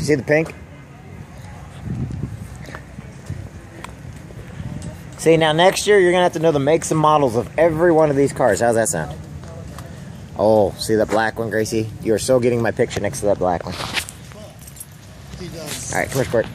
See the pink? See, now next year you're going to have to know the makes and models of every one of these cars. How's that sound? Oh, see that black one, Gracie? You are so getting my picture next to that black one. All right, come here, Squirt.